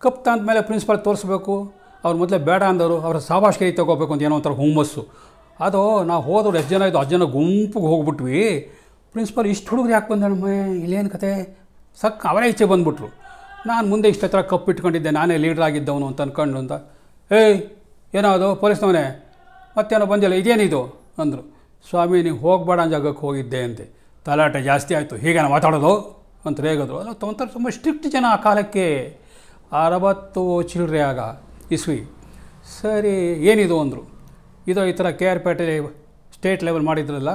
Cup ತಂದಮೇಲೆ principal ತೋರಿಸ್ಬೇಕು. ಅವ್ರು ಮೊದಲೇ ಬೇಡ ಅಂದರು. ಅವ್ರ ಸಾಬಾಷ್ಕರಿ ತಗೋಬೇಕು ಅಂತ ಏನೋ ಒಂಥರ ಹುಮ್ಮಸ್ಸು. ಅದು ನಾವು ಹೋದವ್ರು ಎಷ್ಟು ಜನ ಇದ್ದು ಹತ್ತು ಜನ ಗುಂಪಿಗೆ ಹೋಗ್ಬಿಟ್ವಿ. ಪ್ರಿನ್ಸಿಪಾಲ್ ಇಷ್ಟು ಹುಡುಗರು ಯಾಕೆ ಬಂದಮ್ಮ ಇಲ್ಲೇನು ಕತೆ? ಸಕ್ ಅವರೇ ಈಚೆ ಬಂದ್ಬಿಟ್ರು. ನಾನು ಮುಂದೆ ಇಷ್ಟ ಹತ್ರ ಕಪ್ ಇಟ್ಕೊಂಡಿದ್ದೆ. ನಾನೇ ಲೀಡರ್ ಆಗಿದ್ದವನು ಅಂತ ಅಂದ್ಕೊಂಡು ಅಂತ. ಏಯ್ ಏನೋ ಅದು ಪೊಲೀಸ್ನವನೇ? ಮತ್ತೇನೋ ಬಂದಿಲ್ಲ. ಇದೇನಿದು? ಅಂದರು. ಸ್ವಾಮಿ, ನೀವು ಹೋಗಬೇಡ ಜಾಗಕ್ಕೆ ಹೋಗಿದ್ದೆ ಅಂತೆ ತಲಾಟೆ ಜಾಸ್ತಿ ಆಯಿತು. ಹೀಗೇನ ಮಾತಾಡೋದು? ಅಂತ ರೇಗೋದು ಅದು ಒಂಥರ ತುಂಬ ಸ್ಟ್ರಿಕ್ಟ್ ಜನ ಆ ಕಾಲಕ್ಕೆ. ಅರವತ್ತು ಚಿಲ್ಲರೆ ಆಗ ಇಸ್ವಿ. ಸರಿ, ಏನಿದು ಅಂದರು. ಇದು ಈ ಥರ K R Pete state level ಮಾಡಿದ್ರಲ್ಲ,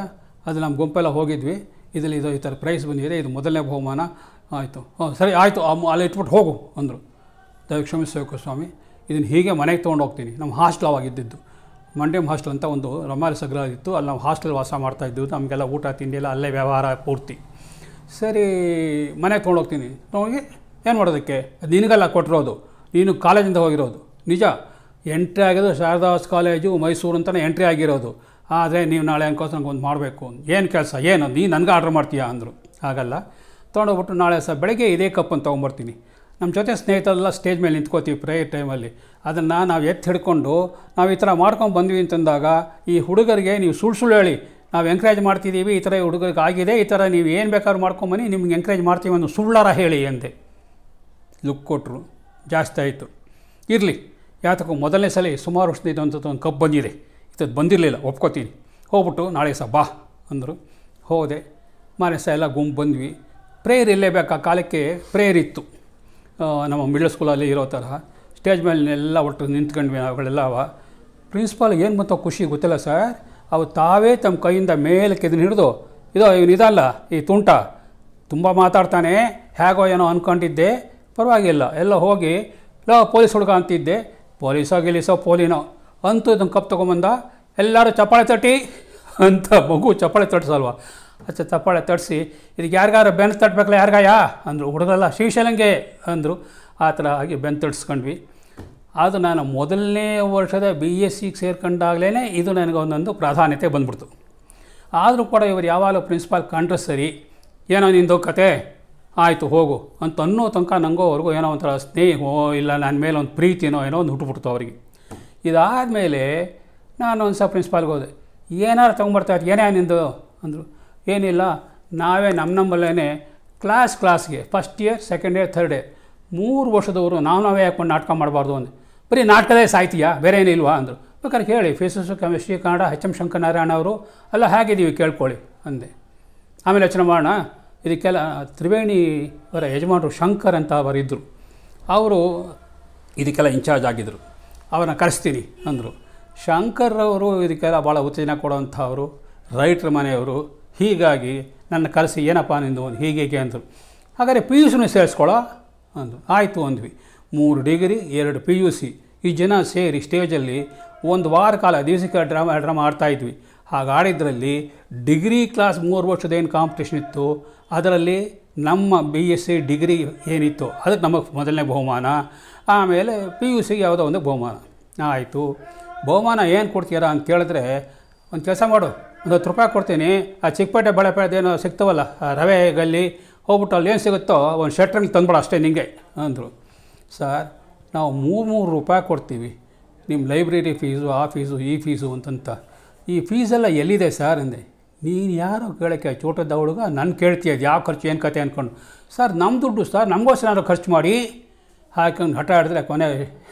ಅದು ನಮ್ಮ ಗುಂಪೆಲ್ಲ ಹೋಗಿದ್ವಿ. ಇದರಲ್ಲಿ ಇದು ಈ ಥರ ಪ್ರೈಸ್ ಬಂದಿದೆ, ಇದು ಮೊದಲನೇ ಬಹುಮಾನ. ಆಯಿತು. ಹಾಂ, ಸರಿ, ಆಯಿತು ಅಲ್ಲಿ ಇಟ್ಬಿಟ್ಟು ಹೋಗು, ಅಂದರು. ದಯವಿಟ್ಟು ಕ್ಷಮಿಸಬೇಕು ಸ್ವಾಮಿ, ಇದನ್ನು ಹೀಗೆ ಮನೆಗೆ ತೊಗೊಂಡು ಹೋಗ್ತೀನಿ. ನಮ್ಮ ಹಾಸ್ಟೆಲ್ ಅವಾಗಿದ್ದಿದ್ದು ಮಂಡ್ಯಂ ಹಾಸ್ಟೆಲ್ ಅಂತ ಒಂದು ರಮಾರಿ ಸಗ್ರ ಇತ್ತು. ಅಲ್ಲಿ ನಾವು ಹಾಸ್ಟೆಲ್ ವಾಸ ಮಾಡ್ತಾ ಇದ್ದು ನಮಗೆಲ್ಲ ಊಟ, ತಿಂಡಿ ಎಲ್ಲ ಅಲ್ಲೇ ವ್ಯವಹಾರ ಪೂರ್ತಿ. ಸರಿ, ಮನೆಗೆ ತೊಗೊಂಡೋಗ್ತೀನಿ ಹೋಗಿ ಏನು ಮಾಡೋದಕ್ಕೆ? ಅದು ನಿನಗೆಲ್ಲ ಕೊಟ್ಟಿರೋದು. ನೀನು ಕಾಲೇಜಿಂದ ಹೋಗಿರೋದು. ನಿಜ? ಎಂಟ್ರಿ ಆಗಿರೋದು ಶಾರದಾಸ್ ಕಾಲೇಜು ಮೈಸೂರು ಅಂತಲೇ ಎಂಟ್ರಿ ಆಗಿರೋದು. ಆದರೆ ನೀವು ನಾಳೆ ಅನ್ಕೋಸ್ಕರ ಒಂದು ಮಾಡಬೇಕು ಏನು ಕೆಲಸ? ಏನು? ನೀನು ನನಗೆ ಆರ್ಡ್ರ್ ಮಾಡ್ತೀಯಾ ಅಂದರು. ಆಗಲ್ಲ ತೊಗೊಂಡೋಗ್ಬಿಟ್ಟು ನಾಳೆ ಸಹ ಬೆಳಗ್ಗೆ ಇದೇ ಕಪ್ಪನ್ನು ತೊಗೊಂಬರ್ತೀನಿ. ನಮ್ಮ ಜೊತೆ ಸ್ನೇಹಿತರೆಲ್ಲ ಸ್ಟೇಜ್ ಮೇಲೆ ನಿಂತ್ಕೋತೀವಿ ಪ್ರೇಯರ್ ಟೈಮಲ್ಲಿ. ಅದನ್ನು ನಾವು ಎತ್ತಿ ಹಿಡ್ಕೊಂಡು ನಾವು ಈ ಥರ ಮಾಡ್ಕೊಂಡು ಬಂದ್ವಿ ಅಂತಂದಾಗ ಈ ಹುಡುಗರಿಗೆ ನೀವು ಸುಳ್ಳು ಸುಳ್ಳು ಹೇಳಿ. ನಾವು ಎಂಕರೇಜ್ ಮಾಡ್ತಿದ್ದೀವಿ ಈ ಥರ ಹುಡುಗರಿಗೆ ಆಗಿದೆ, ಈ ಥರ ನೀವು ಏನು ಬೇಕಾದ್ರೂ ಮಾಡ್ಕೊಂಬನ್ನಿ ನಿಮ್ಗೆ ಎಂಕರೇಜ್ ಮಾಡ್ತೀವಿ ಅನ್ನೋ ಸುಳ್ಳಾರ ಹೇಳಿ ಅಂತೆ ಲುಕ್ ಕೊಟ್ಟರು ಜಾಸ್ತಿ ಆಯಿತು. ಇರಲಿ, ಯಾತಕ್ಕೂ ಮೊದಲನೇ ಸಲ ಸುಮಾರು ವರ್ಷದಿಂದ ಒಂದು ಒಂದು ಕಪ್ ಬಂದಿದೆ. ಇದು ಬಂದಿರಲಿಲ್ಲ, ಒಪ್ಕೋತೀನಿ. ಹೋಗ್ಬಿಟ್ಟು ನಾಳೆ ಸಹ ಬಾ ಅಂದರು. ಹೋದೆ, ಮಾರನೇ ಸಹ ಎಲ್ಲ ಗುಂಪು ಬಂದ್ವಿ. ಪ್ರೇಯರ್ ಇರಲೇಬೇಕು ಆ ಕಾಲಕ್ಕೆ ಪ್ರೇಯರ್ ಇತ್ತು. ನಮ್ಮ ಮಿಡ್ಲ್ ಸ್ಕೂಲಲ್ಲಿ ಇರೋ ಥರ ಸ್ಟೇಜ್ ಮೇಲೆ ಎಲ್ಲ ಒಟ್ಟು ನಿಂತ್ಕೊಂಡ್ವಿ ಅವುಗಳೆಲ್ಲ ಅವ. ಪ್ರಿನ್ಸಿಪಾಲ್ ಏನು ಬಂತೋ ಖುಷಿ ಗೊತ್ತಿಲ್ಲ ಸರ್. ಅವು ತಾವೇ ತಮ್ಮ ಕೈಯಿಂದ ಮೇಲಕ್ಕೆ ಇದನ್ನು ಹಿಡಿದು, ಇದೋ ಇವನಿದಲ್ಲ ಈ ತುಂಟ. ತುಂಬ ಮಾತಾಡ್ತಾನೆ, ಹೇಗೋ ಏನೋ ಅಂದ್ಕೊಂಡಿದ್ದೆ ಪರವಾಗಿಲ್ಲ. ಎಲ್ಲ ಹೋಗಿ, ಲೋ, ಪೊಲೀಸ್ ಹುಡುಗ ಅಂತಿದ್ದೆ. ಪೊಲೀಸೋ ಗಿಲೀಸೋ ಪೋಲಿನೋ. ಅಂತೂ ಇದನ್ನು ಕಪ್ ತೊಗೊಂಬಂದ, ಎಲ್ಲರೂ ಚಪ್ಪಾಳೆ ತಟ್ಟಿ ಅಂತ ಮಗು ಚಪ್ಪಾಳೆ ತಟ್ಟಿಸಲ್ವ ಅಚ್ಚ, ಚಪ್ಪಾಳೆ ತಟ್ಟಿಸಿ ಇದಕ್ಕೆ ಯಾರಿಗಾರ ಬೆನ್ನು ತಟ್ಟಬೇಕಲ್ಲ ಯಾರಿಗಾಯ ಅಂದರು ಹುಡುಗಲ್ಲ ಶ್ರೀಶೈಲಂಗೆ ಅಂದರು. ಆ ಥರ ಆಗಿ ಬೆನ್ ತಟ್ಟಿಸ್ಕೊಂಡ್ವಿ ಅದು ನಾನು ಮೊದಲನೇ ವರ್ಷದ ಬಿ ಎಸ್ ಸಿಗೆ ಸೇರ್ಕೊಂಡಾಗಲೇ ಇದು ನನಗೆ ಒಂದೊಂದು ಪ್ರಾಧಾನ್ಯತೆ ಬಂದ್ಬಿಡ್ತು. ಆದರೂ ಕೂಡ ಇವರು ಯಾವಾಗಲೂ ಪ್ರಿನ್ಸಿಪಾಲ್ ಕಂಡ್ರೆ ಸರಿ. ಏನೋ ನಿಂದು ಕತೆ? ಆಯಿತು, ಹೋಗು. ಅಂತ ಅನ್ನೋ ತನಕ ನನಗೋವರೆಗೂ ಏನೋ ಒಂಥರ ಸ್ನೇಹೋ ಇಲ್ಲ ನನ್ನ ಮೇಲೆ ಒಂದು ಪ್ರೀತಿನೋ ಏನೋ ಒಂದು ಹುಟ್ಟುಬಿಡ್ತು ಅವರಿಗೆ. ಇದಾದಮೇಲೆ ನಾನು ಒಂದು ಸಹ ಪ್ರಿನ್ಸಿಪಾಲ್ಗೆ ಹೋದೆ. ಏನಾರು ತೊಗೊಂಬರ್ತಾ ಇತ್ತು ಏನೇ ನಿಂದು? ಅಂದರು. ಏನಿಲ್ಲ, ನಾವೇ ನಮ್ಮ ನಮ್ಮಲ್ಲೇ ಕ್ಲಾಸ್ ಕ್ಲಾಸ್ಗೆ, first year, second year, third year. ಮೂರು ವರ್ಷದವರು ನಾವು ನಾವೇ ಹಾಕೊಂಡು ನಾಟಕ ಮಾಡಬಾರ್ದು ಅಂದೆ. ಬರೀ ನಾಟಕದೇ ಸಾಯ್ತೀಯಾ? ಬೇರೆ ಏನಿಲ್ವಾ ಅಂದರು. ಬೇಕಾದ್ರೆ ಹೇಳಿ physics chemistry, Kannada, H M Shankaranarayana ಅವರು, ಅಲ್ಲ, ಹೇಗಿದ್ದೀವಿ ಕೇಳ್ಕೊಳ್ಳಿ ಅಂದೆ. ಆಮೇಲೆ ಯೋಚನೆ ಮಾಡೋಣ. ಇದಕ್ಕೆಲ್ಲ ತ್ರಿವೇಣಿ ಅವರ ಯಜಮಾನರು ಶಂಕರ್ ಅಂತ ಅವರಿದ್ದರು ಅವರು ಇದಕ್ಕೆಲ್ಲ ಇನ್ಚಾರ್ಜ್ ಆಗಿದ್ದರು ಅವ್ರನ್ನ ಕರೆಸ್ತೀನಿ ಅಂದರು. ಶಂಕರ್ ಅವರು ಇದಕ್ಕೆಲ್ಲ ಭಾಳ ಉತ್ತೇಜನ ಕೊಡುವಂಥವರು, ರೈಟ್ರ್ ಮನೆಯವರು. ಹೀಗಾಗಿ ನನ್ನ ಕರೆಸಿ ಏನಪ್ಪ ನಿಂದು ಹೀಗೆ ಹೀಗೆ ಅಂದರು. ಹಾಗಾದರೆ ಪಿ ಯು ಸಿನೂ ಸೇರಿಸ್ಕೊಳ್ಳೋ ಅಂದರು. ಆಯಿತು ಅಂದ್ವಿ. ಮೂರು ಡಿಗ್ರಿ, ಎರಡು ಪಿ ಯು ಸಿ ಈ ಜನ ಸೇರಿ ಸ್ಟೇಜಲ್ಲಿ ಒಂದು ವಾರ ಕಾಲ ದಿವಸಕ್ಕೆ ಡ್ರಾಮಾ ಡ್ರಾಮಾ ಆಡ್ತಾಯಿದ್ವಿ ಹಾಗೆ ಆಡಿದ್ರಲ್ಲಿ ಡಿಗ್ರಿ ಕ್ಲಾಸ್ ಮೂರು ವರ್ಷದ ಏನು ಕಾಂಪಿಟೇಷನ್ ಇತ್ತು, ಅದರಲ್ಲಿ ನಮ್ಮ ಬಿ ಎಸ್ ಸಿ ಡಿಗ್ರಿ ಏನಿತ್ತು ಅದಕ್ಕೆ ನಮಗೆ ಮೊದಲನೇ ಬಹುಮಾನ, ಆಮೇಲೆ ಪಿ ಯು ಸಿಗೆ ಯಾವುದೋ ಒಂದು ಬಹುಮಾನ. ಆಯಿತು. ಬಹುಮಾನ ಏನು ಕೊಡ್ತೀರಾ ಅಂತ ಕೇಳಿದ್ರೆ, ಒಂದು ಕೆಲಸ ಮಾಡು, ಒಂದು ಹತ್ತು ರೂಪಾಯಿ ಕೊಡ್ತೀನಿ, ಆ ಚಿಕ್ಕಪೇಟೆ ಬಳೆಪೇಟೆದೇನೋ ಸಿಗ್ತವಲ್ಲ ರವೆ ಗಲ್ಲಿ ಹೋಗ್ಬಿಟ್ಟು ಅಲ್ಲಿ ಏನು ಸಿಗುತ್ತೋ ಒಂದು ಶೆಟ್ರಂಗೆ ತಂದ್ಬಿಡ ಅಷ್ಟೇ ನಿಂಗೆ, ಅಂದರು. ಸರ್, ನಾವು ಮೂರು ಮೂರು ರೂಪಾಯಿ ಕೊಡ್ತೀವಿ ನಿಮ್ಮ ಲೈಬ್ರರಿ ಫೀಸು ಆ ಫೀಸು ಈ ಫೀಸು ಅಂತಂತ ಈ ಫೀಸೆಲ್ಲ ಎಲ್ಲಿದೆ ಸರ್ ಅಂದೆ? ನೀನು ಯಾರೋ ಕೇಳೋಕ್ಕೆ ಚೋಟದ ಹುಡುಗ ನನ್ನ ಕೇಳ್ತೀಯ ಯಾವ ಖರ್ಚು, ಏನು ಕತೆ ಅಂದ್ಕೊಂಡು ಸರ್ ನಮ್ಮ ದುಡ್ಡು ಸರ್ ನಮಗೋಸ್ಕರ ಏನಾದ್ರು ಖರ್ಚು ಮಾಡಿ ಹಾಕೊಂಡು ಹಠ ಆಡಿದ್ರೆ ಕೊನೆ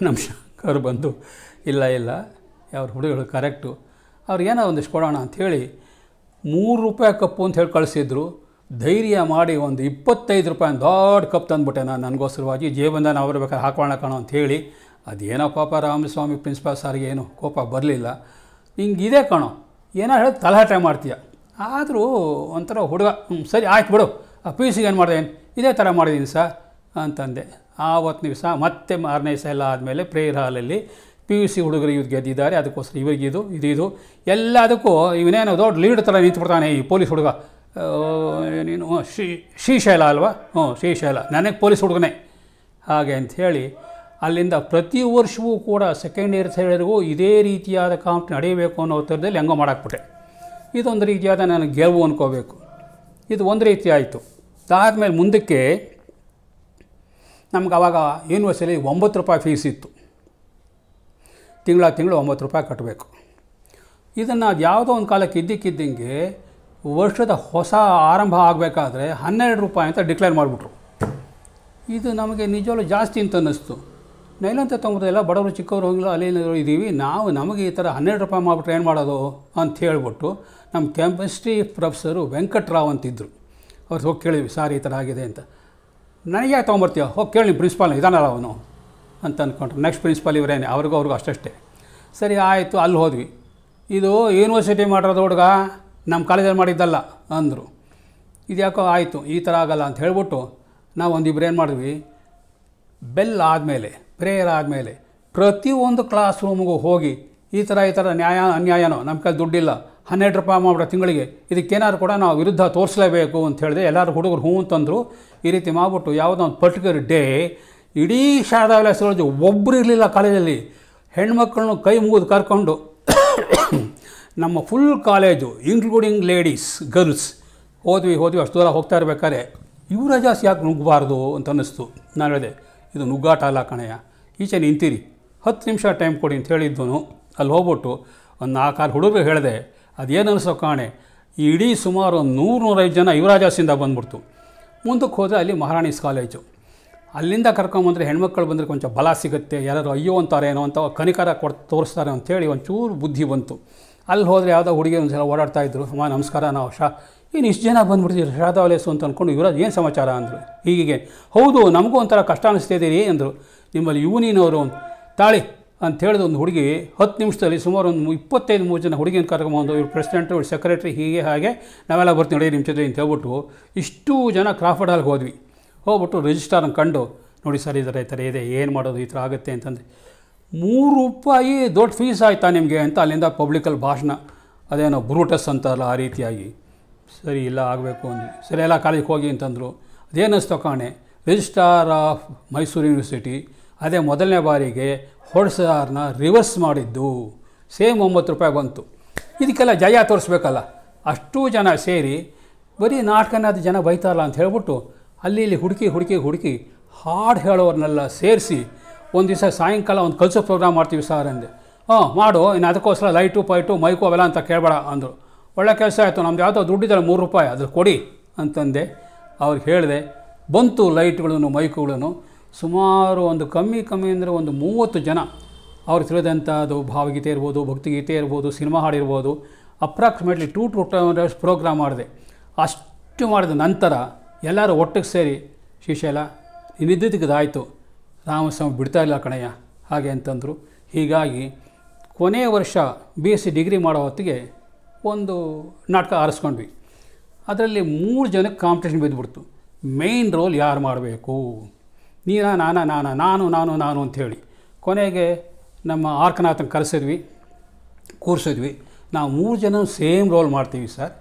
ನಮ್ಮ ಶಂಕರ್ ಬಂದು, ಇಲ್ಲ ಇಲ್ಲ ಅವ್ರ ಹುಡುಗರು ಕರೆಕ್ಟು ಅವ್ರಿಗೇನೋ ಒಂದಿಷ್ಟು ಕೊಡೋಣ ಅಂಥೇಳಿ ಮೂರು ರೂಪಾಯಿ ಕಪ್ಪು ಅಂತ ಹೇಳಿ ಕಳಿಸಿದ್ರು. ಧೈರ್ಯ ಮಾಡಿ ಒಂದು ಇಪ್ಪತ್ತೈದು ರೂಪಾಯಿ ದೊಡ್ಡ ಕಪ್ ತಂದುಬಿಟ್ಟೆ ನಾನು ನನಗೋಸ್ಕರವಾಗಿ. ಜೇಬಂದ ನಾವು ಬೇಕಾದ್ರೆ ಹಾಕೊಳ್ಳೋಣ ಕಣೋ ಅಂಥೇಳಿ ಅದೇನೋ ಪಾಪ ರಾಮಸ್ವಾಮಿ ಪ್ರಿನ್ಸಿಪಾಲ್ ಸಾರಿಗೆ ಏನು ಕೋಪ ಬರಲಿಲ್ಲ. ನಿಂಗೆ ಇದೇ ಕಣೋ. ಏನೋ ಹೇಳಿ ತಲಹಟೆ ಮಾಡ್ತೀಯ. ಆದರೂ ಒಂಥರ ಹುಡುಗ ಸರಿ ಆಯ್ತು ಬಿಡು. ಆ ಪಿ ಯು ಸಿಗೆ ಏನು ಮಾಡಿದೆ? ಇದೇ ಥರ ಮಾಡಿದ್ದೀನಿ ಸರ್ ಅಂತಂದೆ. ಆವತ್ತು ನಿಮಿಷ ಮತ್ತೆ ಮಾರನೇ ದಿವಸ ಎಲ್ಲ ಆದಮೇಲೆ ಪ್ರೇಯರ್ ಹಾಲಲ್ಲಿ ಪಿ ಯು ಸಿ ಹುಡುಗರು ಇವ್ರು ಗೆದ್ದಿದ್ದಾರೆ. ಅದಕ್ಕೋಸ್ಕರ ಇವ್ರಿಗೆ ಇದು ಇದು ಎಲ್ಲದಕ್ಕೂ ಇವನೇನೋ ದೊಡ್ಡ ಲೀಡ್ ಥರ ನಿಂತ್ಬಿಡ್ತಾನೆ ಈ ಪೊಲೀಸ್ ಹುಡುಗ. ನೀನು ಶ್ರೀ ಶ್ರೀಶೈಲ ಅಲ್ವಾ? ಹ್ಞೂ ಶ್ರೀಶೈಲ. ನನಗೆ ಪೊಲೀಸ್ ಹುಡುಗನೇ. ಹಾಗೆ ಅಂಥೇಳಿ ಅಲ್ಲಿಂದ ಪ್ರತಿ ವರ್ಷವೂ ಕೂಡ ಸೆಕೆಂಡ್ ಇಯರ್ ಸೈಡ್ವರೆಗೂ ಇದೇ ರೀತಿಯಾದ ಕಾಂಪ್ ನಡೆಯಬೇಕು ಅನ್ನೋ ಥರದಲ್ಲಿ ಹೆಂಗೋ ಮಾಡಾಕ್ಬಿಟ್ಟೆ. ಇದೊಂದು ರೀತಿಯಾದ ನಾನು ಗೆಲುವು ಅನ್ಕೋಬೇಕು. ಇದು ಒಂದು ರೀತಿ ಆಯಿತು. ಅದಾದಮೇಲೆ ಮುಂದಕ್ಕೆ ನಮ್ಗೆ ಆವಾಗ ಯೂನಿವರ್ಸಿಟಿ ಒಂಬತ್ತು ರೂಪಾಯಿ ಫೀಸ್ ಇತ್ತು. ತಿಂಗಳ ತಿಂಗಳು ಒಂಬತ್ತು ರೂಪಾಯಿ ಕಟ್ಟಬೇಕು ಇದನ್ನು ಅದು ಯಾವುದೋ ಒಂದು ಕಾಲಕ್ಕೆ ಇದ್ದಕ್ಕಿದ್ದಂಗೆ ವರ್ಷದ ಹೊಸ ಆರಂಭ ಆಗಬೇಕಾದ್ರೆ ಹನ್ನೆರಡು ರೂಪಾಯಿ ಅಂತ ಡಿಕ್ಲೇರ್ ಮಾಡಿಬಿಟ್ರು. ಇದು ನಮಗೆ ನಿಜವಾಗ್ಲೂ ಜಾಸ್ತಿ ಅಂತ ಅನ್ನಿಸ್ತು. ನೈಲಂತ ಎಲ್ಲ ಬಡವರು ಚಿಕ್ಕವರು ಹೋಗಿಲ್ಲ ಅಲ್ಲಿ ಇದ್ದೀವಿ. ನಾವು ನಮಗೆ ಈ ಥರ ಹನ್ನೆರಡು ರೂಪಾಯಿ ಮಾಡಿ ಏನು ಮಾಡೋದು ಅಂತ ಹೇಳ್ಬಿಟ್ಟು ನಮ್ಮ ಕೆಮಿಸ್ಟ್ರಿ ಪ್ರೊಫೆಸರು ವೆಂಕಟರಾವ್ ಅಂತಿದ್ದರು ಅವ್ರು ಹೋಗಿ ಕೇಳಿದ್ವಿ, ಸಾರ್ ಈ ಥರ ಆಗಿದೆ ಅಂತ. ನನಗೆ ಯಾಕೆ ತೊಗೊಂಬರ್ತೀಯ? ಹೋಗಿ ಕೇಳಿ ಪ್ರಿನ್ಸಿಪಾಲ್ ಇದಾನಲ್ಲ ಅವನು. ಅಂತ ಅಂದ್ಕೊಂಡ್ರು ನೆಕ್ಸ್ಟ್ ಪ್ರಿನ್ಸಿಪಾಲ್ ಇವರೇನೆ ಅವ್ರಿಗೂ ಅವ್ರಿಗೂ ಅಷ್ಟಷ್ಟೇ. ಸರಿ, ಆಯಿತು, ಅಲ್ಲಿ ಹೋದ್ವಿ. ಇದು ಯೂನಿವರ್ಸಿಟಿ ಮಾಡಿರೋದು ಹುಡುಗ ನಮ್ಮ ಕಾಲೇಜಲ್ಲಿ ಮಾಡಿದ್ದಲ್ಲ, ಅಂದರು. ಇದು ಯಾಕೋ ಆಯಿತು, ಈ ಥರ ಆಗಲ್ಲ, ಅಂತ ಹೇಳ್ಬಿಟ್ಟು ನಾವು ಒಂದಿಬ್ರು ಏನು ಮಾಡಿದ್ವಿ. ಬೆಲ್ ಆದಮೇಲೆ ಪ್ರೇಯರ್ ಆದಮೇಲೆ ಪ್ರತಿಯೊಂದು ಕ್ಲಾಸ್ ರೂಮ್ಗೂ ಹೋಗಿ ಈ ಥರ ಈ ಥರ ನ್ಯಾಯ, ಅನ್ಯಾಯನೋ ನಮ್ಮ ಕೈಲಿ ದುಡ್ಡಿಲ್ಲ, ಹನ್ನೆರಡು ರೂಪಾಯಿ ಮಾಡ್ಬಿಟ್ರೆ ತಿಂಗಳಿಗೆ, ಇದಕ್ಕೇನಾದ್ರು ಕೂಡ ನಾವು ವಿರುದ್ಧ ತೋರಿಸಲೇಬೇಕು ಅಂತ ಹೇಳಿದೆ, ಎಲ್ಲರೂ ಹುಡುಗರು ಹ್ಞೂ ಅಂತಂದರು ಈ ರೀತಿ ಮಾಡಿಬಿಟ್ಟು ಯಾವುದೋ ಒಂದು ಪರ್ಟಿಕ್ಯುಲರ್ ಡೇ ಇಡೀ ಶಾರದಾ ವಿಲಾಸಗಳು ಒಬ್ಬರು ಇರಲಿಲ್ಲ ಕಾಲೇಜಲ್ಲಿ. ಹೆಣ್ಮಕ್ಳನ್ನು ಕೈ ಮುಗಿದು ಕರ್ಕೊಂಡು ನಮ್ಮ full college including ladies girls ಹೋದ್ವಿ ಹೋದ್ವಿ, ಅಷ್ಟು ದೂರ ಹೋಗ್ತಾ ಇರ್ಬೇಕಾದ್ರೆ ಇವರ ಜಾಸ್ತಿ ಯಾಕೆ ನುಗ್ಗಬಾರ್ದು ಅಂತ ಅನ್ನಿಸ್ತು. ನಾನು ಹೇಳಿದೆ ಇದು ನುಗ್ಗಾಟ ಅಲ್ಲ ಕಣಯ್ಯ. ಈಚೆ ನಿಂತೀರಿ. ಹತ್ತು ನಿಮಿಷ ಟೈಮ್ ಕೊಡಿ ಅಂತ ಹೇಳಿದ್ದನು ಅಲ್ಲಿ ಹೋಗ್ಬಿಟ್ಟು ಒಂದು ನಾಲ್ಕಾರು ಹುಡುಗರು ಹೇಳಿದೆ, ಅದೇನು ಅನಿಸೋ ಕಾಣೆ ಇಡೀ ಸುಮಾರು ಒಂದು ನೂರು ನೂರೈದು ಜನ ಯುವರಾಜಾಸಿಂದ ಬಂದ್ಬಿಡ್ತು. ಮುಂದಕ್ಕೆ ಹೋದರೆ ಅಲ್ಲಿ ಮಹಾರಾಣೀಸ್ ಕಾಲೇಜು. ಅಲ್ಲಿಂದ ಕರ್ಕೊಂಬಂದರೆ ಹೆಣ್ಮಕ್ಳು ಬಂದರೆ ಕೊಂಚ ಬಲ ಸಿಗುತ್ತೆ. ಯಾರು ಅಯ್ಯೋ ಅಂತಾರೇನೋ ಅಂತ ಕನಿಕಾರ ಕೊಡ್ ತೋರಿಸ್ತಾರೆ ಅಂತೇಳಿ ಒಂಚೂರು ಬುದ್ಧಿ ಬಂತು. ಅಲ್ಲಿ ಹೋದರೆ ಯಾವುದೋ ಹುಡುಗಿ ಒಂದು ಸಲ ಓಡಾಡ್ತಾ ಇದ್ರು, ಅಮ್ಮ, ನಮಸ್ಕಾರ, ನಾವು ಶಾ ಏನು ಇಷ್ಟು ಜನ ಬಂದ್ಬಿಡ್ತೀವಿ ಶಾರದಾವಲೇಸು ಅಂತ ಅಂದ್ಕೊಂಡು ಇವರಾಜ್ ಏನು ಸಮಾಚಾರ ಅಂದರು. ಹೀಗೆ ಹೌದು, ನಮಗೂ ಒಂಥರ ಕಷ್ಟ ಅನಿಸ್ತಿದ್ದೀರಿ ಅಂದರು. ನಿಮ್ಮಲ್ಲಿ ಯುವನಿನವರು ತಾಳಿ ಅಂತ ಹೇಳಿದ ಒಂದು ಹುಡುಗಿ, ಹತ್ತು ನಿಮಿಷದಲ್ಲಿ ಸುಮಾರು ಒಂದು ಇಪ್ಪತ್ತೈದು ಮೂರು ಜನ ಹುಡುಗಿಯನ್ನು ಕರ್ಕೊಂಬಂದು ಇವ್ರು ಪ್ರೆಸಿಡೆಂಟ್ ಇವ್ರು ಸೆಕ್ರೆಟ್ರಿ ಹೀಗೆ, ಹಾಗೆ, ನಾವೆಲ್ಲ ಬರ್ತೀವಿ ನೋಡಿ ನಿಮ್ಮ ಜೊತೆ ಅಂತ ಹೇಳ್ಬಿಟ್ಟು ಇಷ್ಟು ಜನ ಕ್ರಾಫರ್ಡ್ ಹಾಲ್ಗೆ ಹೋದ್ವಿ. ಹೋಗ್ಬಿಟ್ಟು ರಿಜಿಸ್ಟಾರನ್ನು ಕಂಡು, ನೋಡಿ ಸರ್, ಈ ಥರ ಈ ಥರ ಇದೆ, ಏನು ಮಾಡೋದು, ಈ ಥರ ಆಗುತ್ತೆ ಅಂತಂದರೆ ಮೂರು ರೂಪಾಯಿ ದೊಡ್ಡ ಫೀಸ್ ಆಯಿತಾ ನಿಮಗೆ ಅಂತ ಅಲ್ಲಿಂದ ಪಬ್ಲಿಕಲ್ಲಿ ಭಾಷಣ. ಅದೇನೋ ಬ್ರೂಟಸ್ ಅಂತಾರಲ್ಲ ಆ ರೀತಿಯಾಗಿ. ಸರಿ, ಇಲ್ಲ ಆಗಬೇಕು ಅಂದ್ವಿ ಸರಿ, ಎಲ್ಲ ಕಾಲೇಜಿಗೆ ಹೋಗಿ ಅಂತಂದರು. ಅದೇನಿಸ್ತೋ ಕಾಣೆ? ರಿಜಿಸ್ಟ್ರಾರ್ ಆಫ್ ಮೈಸೂರು ಯೂನಿವರ್ಸಿಟಿ ಅದೇ ಮೊದಲನೇ ಬಾರಿಗೆ ಹೊಡ್ಸಾರ್ನ ರಿವರ್ಸ್ ಮಾಡಿದ್ದು. ಸೇಮ್ ಒಂಬತ್ತು ರೂಪಾಯಿ ಬಂತು. ಇದಕ್ಕೆಲ್ಲ ಜಯ ತೋರಿಸ್ಬೇಕಲ್ಲ. ಅಷ್ಟೂ ಜನ ಸೇರಿ ಬರೀ ನಾಟಕನಾದ ಜನ ಬೈತಾರಲ್ಲ ಅಂತ ಹೇಳ್ಬಿಟ್ಟು ಅಲ್ಲಿ ಇಲ್ಲಿ ಹುಡುಕಿ ಹುಡುಕಿ ಹುಡುಕಿ ಹಾಡು ಹೇಳೋರನ್ನೆಲ್ಲ ಸೇರಿಸಿ ಒಂದು ದಿವಸ ಸಾಯಂಕಾಲ ಒಂದು ಕಲಿಸೋ ಪ್ರೋಗ್ರಾಮ್ ಮಾಡ್ತೀವಿ ಸರ್ ಅಂದೆ. ಹಾಂ, ಮಾಡು, ಇನ್ನು ಅದಕ್ಕೋಸ್ಕರ ಲೈಟು ಪೈಟು ಮೈಕು ಅವೆಲ್ಲ ಅಂತ ಕೇಳಬೇಡ ಅಂದರು. ಒಳ್ಳೆ ಕೆಲಸ ಆಯಿತು, ನಮ್ದು ಯಾವುದೋ ದುಡ್ಡಿದ್ದಲ್ಲ ಮೂರು ರೂಪಾಯಿ, ಅದು ಕೊಡಿ ಅಂತಂದೆ. ಅವ್ರಿಗೆ ಹೇಳಿದೆ, ಬಂತು ಲೈಟ್ಗಳನ್ನು, ಮೈಕುಗಳನ್ನು. ಸುಮಾರು ಒಂದು ಕಮ್ಮಿ ಕಮ್ಮಿ ಅಂದರೆ ಒಂದು ಮೂವತ್ತು ಜನ. ಅವ್ರು ತಿಳಿದಂಥದ್ದು ಭಾವಗೀತೆ ಇರ್ಬೋದು, ಭಕ್ತಿಗೀತೆ ಇರ್ಬೋದು, cinema ಹಾಡಿರ್ಬೋದು. Approximately two to time programme ಮಾಡಿದೆ. ಅಷ್ಟು ಮಾಡಿದ ನಂತರ ಎಲ್ಲರೂ ಒಟ್ಟಿಗೆ ಸೇರಿ ಶ್ರೀಶೈಲ ನಿದ್ದಿದ್ದಕ್ಕಿದಾಯಿತು ರಾಮಸ್ವಾಮಿ ಬಿಡ್ತಾ ಇಲ್ಲ ಕಣಯ್ಯ. ಹಾಗೆ ಅಂತಂದರು. ಹೀಗಾಗಿ ಕೊನೆಯ ವರ್ಷ ಬಿ ಎಸ್ ಸಿ ಡಿಗ್ರಿ ಮಾಡೋ ಹೊತ್ತಿಗೆ ಒಂದು ನಾಟಕ ಆರಿಸ್ಕೊಂಡ್ವಿ. ಅದರಲ್ಲಿ ಮೂರು ಜನಕ್ಕೆ ಕಾಂಪಿಟೇಷನ್ ಬಿದ್ದುಬಿಡ್ತು ಮೇಯ್ನ್ ರೋಲ್ ಯಾರು ಮಾಡಬೇಕು? ನೀನಾ, ನಾನಾ ನಾನಾ, ನಾನು ನಾನು ನಾನು ಅಂಥೇಳಿ. ಕೊನೆಗೆ ನಮ್ಮ ಆರ್ಕನಾಥನ್ ಕರೆಸಿದ್ವಿ, ಕೂರಿಸಿದ್ವಿ. ನಾವು ಮೂರು ಜನ ಸೇಮ್ ರೋಲ್ ಮಾಡ್ತೀವಿ ಸರ್.